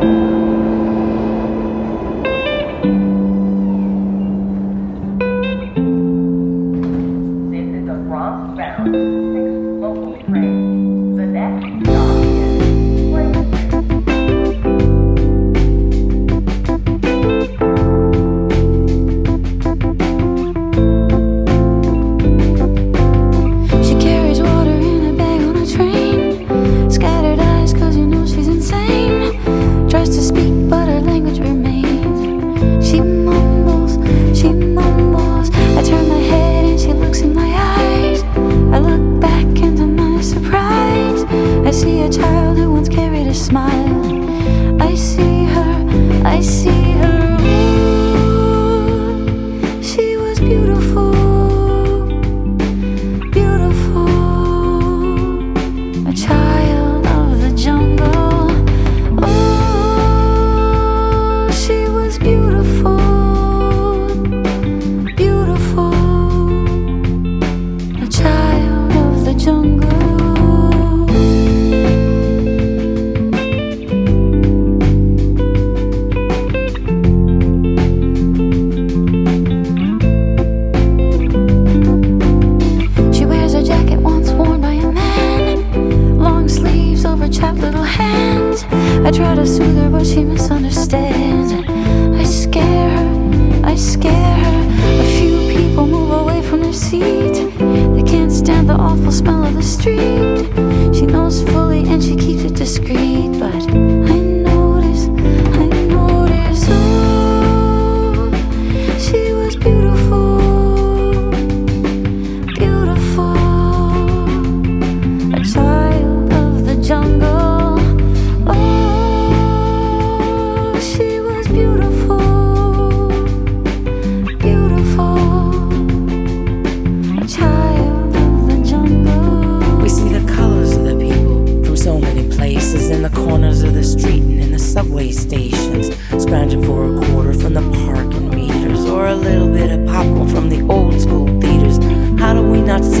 This is bronze bound. discreet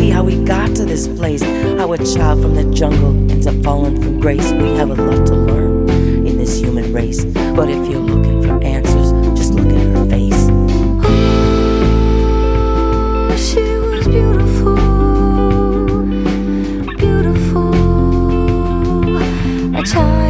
see how we got to this place. How a child from the jungle ends up falling from grace. We have a lot to learn in this human race. But if you're looking for answers, just look at her face. Oh, she was beautiful. Beautiful. A child.